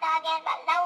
ta ghen bạn lâu